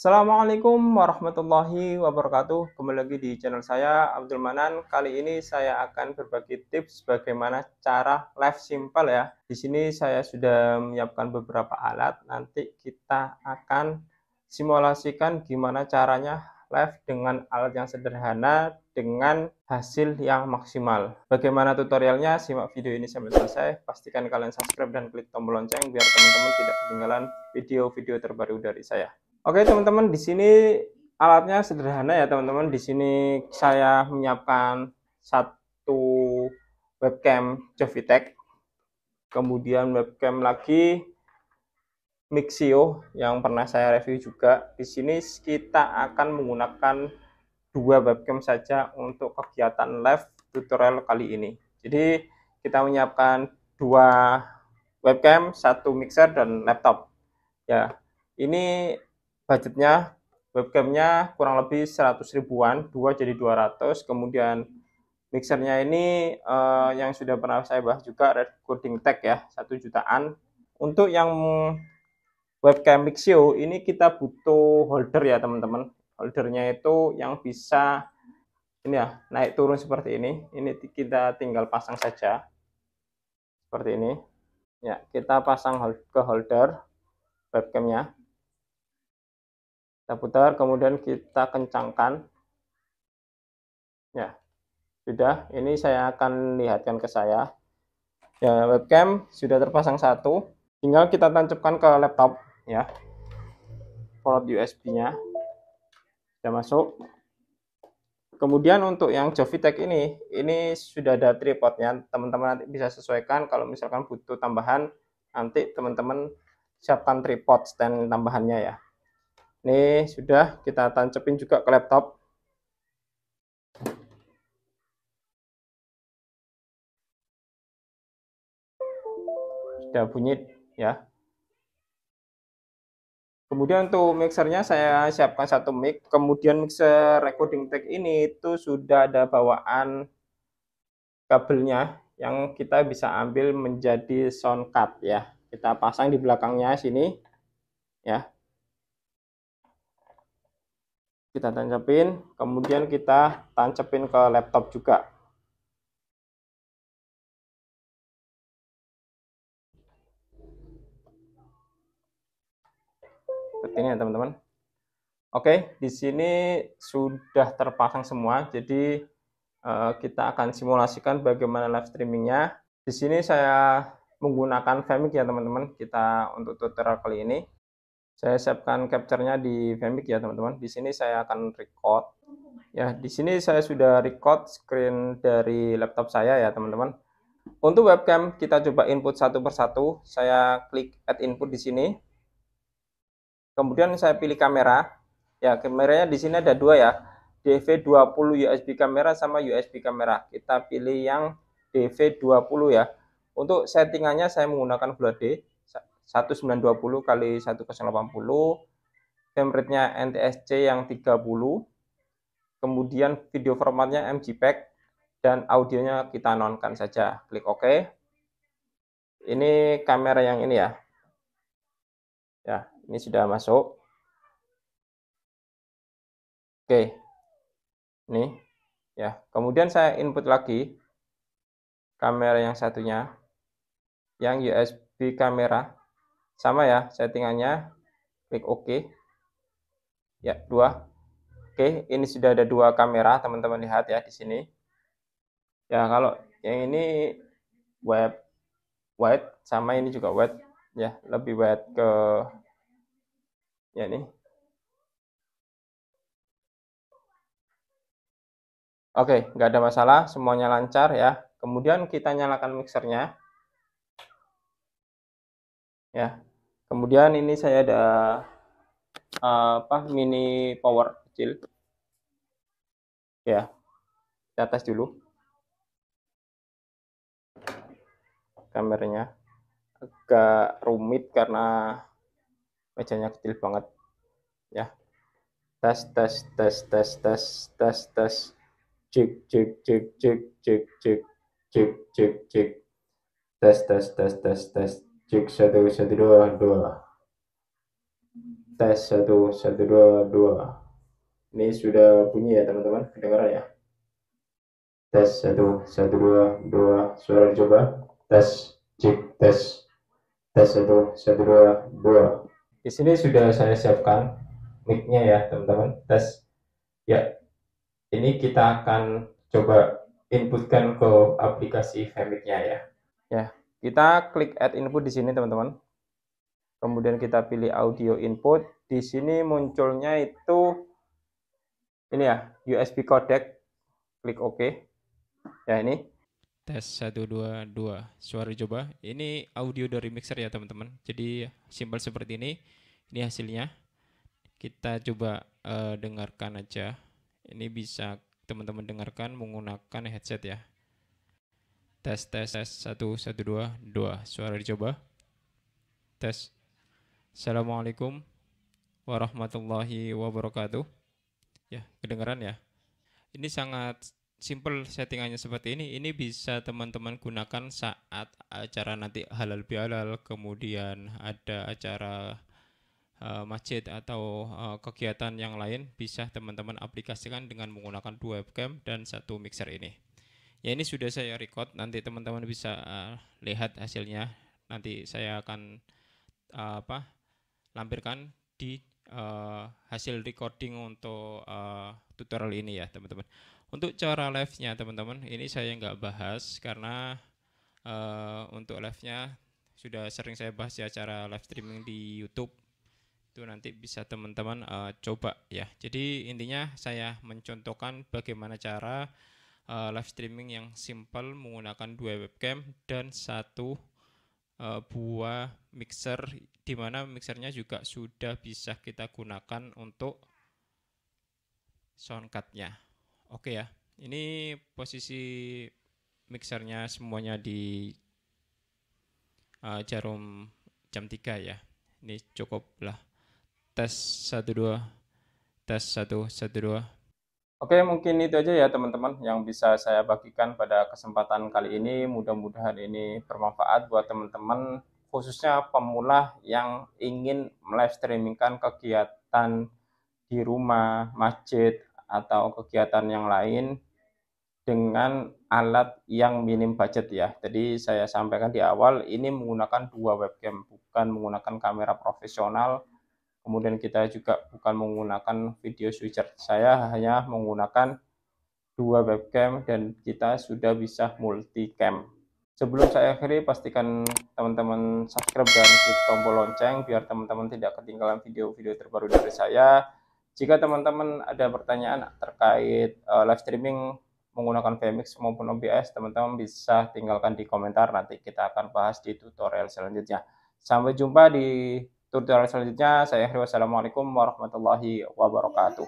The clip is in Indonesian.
Assalamualaikum warahmatullahi wabarakatuh. Kembali lagi di channel saya Abdul Manan. Kali ini saya akan berbagi tips bagaimana cara live simple ya. Di sini saya sudah menyiapkan beberapa alat. Nanti kita akan simulasikan gimana caranya live dengan alat yang sederhana dengan hasil yang maksimal. Bagaimana tutorialnya? Simak video ini sampai selesai. Pastikan kalian subscribe dan klik tombol lonceng biar teman-teman tidak ketinggalan video-video terbaru dari saya. Oke teman-teman, di sini alatnya sederhana ya teman-teman. Di sini saya menyiapkan satu webcam Jovitech, kemudian webcam lagi Mixio yang pernah saya review juga. Di sini kita akan menggunakan dua webcam saja untuk kegiatan live tutorial kali ini. Jadi kita menyiapkan dua webcam, satu mixer dan laptop. Ya, ini budgetnya webcamnya kurang lebih 100 ribuan dua jadi 200 kemudian mixernya ini uh, yang sudah pernah saya bahas juga recording tag ya satu jutaan untuk yang webcam Mixio ini kita butuh holder ya teman-teman. Holdernya itu yang bisa ini ya naik turun seperti ini. Ini kita tinggal pasang saja. Seperti ini. Ya kita pasang ke holder webcamnya. Kita putar kemudian kita kencangkan. Ya sudah. Ini saya akan lihatkan ke saya. Ya webcam sudah terpasang satu. Tinggal kita tancapkan ke laptop ya. Port USB nya sudah masuk. Kemudian untuk yang Jovitech ini ini sudah ada tripodnya. Teman-teman nanti bisa sesuaikan kalau misalkan butuh tambahan nanti teman-teman siapkan tripod stand tambahannya ya. Ini sudah kita tancepin juga ke laptop. Sudah bunyi ya. Kemudian untuk mixernya saya siapkan satu mic. Kemudian mixer recording tag ini itu sudah ada bawaan kabelnya yang kita bisa ambil menjadi sound card ya. Kita pasang di belakangnya sini ya kita tancapin kemudian kita tancapin ke laptop juga seperti ini ya teman-teman Oke, di sini sudah terpasang semua. Jadi uh, kita akan simulasikan bagaimana live streamingnya. Di sini saya menggunakan Vmic ya teman-teman. Kita untuk tutorial kali ini saya siapkan capture-nya di Vmic ya teman-teman. Di sini saya akan record. Ya, di sini saya sudah record screen dari laptop saya ya teman-teman. Untuk webcam kita coba input satu persatu. Saya klik add input di sini. Kemudian saya pilih kamera. Ya, kameranya di sini ada dua ya. DV20 USB kamera sama USB kamera. Kita pilih yang DV20 ya. Untuk settingannya saya menggunakan Full HD 1920 kali 1080 frame rate-nya NTSC yang 30 kemudian video formatnya MJPEG dan audionya kita nonkan saja klik OK ini kamera yang ini ya ya ini sudah masuk. Oke. Ini ya kemudian saya input lagi kamera yang satunya. Yang USB kamera. Sama ya settingannya. Klik OK. Ya dua. Oke ini sudah ada dua kamera. Teman-teman lihat ya di sini. Ya kalau yang ini web wide sama ini juga wide. Ya lebih wide ke ya ini Oke, nggak ada masalah, semuanya lancar ya. Kemudian kita nyalakan mixernya. Ya, kemudian ini saya ada uh, apa mini power kecil ya kita tes dulu kameranya agak rumit karena mejanya kecil banget. Ya. Tes tes tes tes tes tes tes. Cek cek cek cek cek cek cek cek cek tes tes tes tes tes. Cek satu satu dua dua. Tes satu satu dua dua. Ini sudah bunyi ya teman-teman. Kedengaran ya? Tes satu satu dua dua. Suara dicoba. Tes cek tes. Tes satu satu dua dua di sini sudah saya siapkan micnya ya teman-teman. Tes. Ya. Ini kita akan coba inputkan ke aplikasi Femicnya ya. Ya. Kita klik add input di sini teman-teman. Kemudian kita pilih audio input. Di sini munculnya itu ini ya USB codec. Klik OK. Ya ini tes 122 suara coba. Ini audio dari mixer ya teman-teman. Jadi simpel seperti ini. Ini hasilnya. Kita coba uh, dengarkan aja. Ini bisa teman-teman dengarkan menggunakan headset ya. Tes tes tes. Satu satu dua dua. Suara dicoba. Tes. Assalamualaikum warahmatullahi wabarakatuh. Ya kedengaran ya? Ini sangat simple settingannya seperti ini ini bisa teman-teman gunakan saat acara nanti halal bihalal kemudian ada acara uh, masjid atau uh, kegiatan yang lain bisa teman-teman aplikasikan dengan menggunakan dua webcam dan satu mixer ini. Ya ini sudah saya record, nanti teman-teman bisa uh, lihat hasilnya. Nanti saya akan uh, apa lampirkan di uh, hasil recording untuk uh, tutorial ini ya teman-teman. Untuk cara live-nya teman-teman, ini saya nggak bahas karena uh, untuk live-nya sudah sering saya bahas ya cara live streaming di YouTube itu nanti bisa teman-teman uh, coba ya. Jadi intinya saya mencontohkan bagaimana cara uh, live streaming yang simple menggunakan dua webcam dan satu uh, buah mixer di mana mixernya juga sudah bisa kita gunakan untuk soundcardnya. Oke ya, ini posisi mixernya semuanya di uh, jarum jam 3 ya. Ini cukup lah tes satu dua tes satu satu dua Oke, mungkin itu aja ya teman-teman yang bisa saya bagikan pada kesempatan kali ini. Mudah-mudahan ini bermanfaat buat teman-teman, khususnya pemula yang ingin live streamingkan kegiatan di rumah, masjid, atau kegiatan yang lain dengan alat yang minim budget ya. Jadi saya sampaikan di awal ini menggunakan dua webcam, bukan menggunakan kamera profesional. Kemudian kita juga bukan menggunakan video switcher. Saya hanya menggunakan dua webcam dan kita sudah bisa multicam. Sebelum saya akhiri pastikan teman-teman subscribe dan klik tombol lonceng biar teman-teman tidak ketinggalan video-video terbaru dari saya jika teman-teman ada pertanyaan terkait uh, live streaming menggunakan VMix maupun OBS, teman-teman bisa tinggalkan di komentar. Nanti kita akan bahas di tutorial selanjutnya. Sampai jumpa di tutorial selanjutnya. Saya Hri. Wassalamualaikum warahmatullahi wabarakatuh.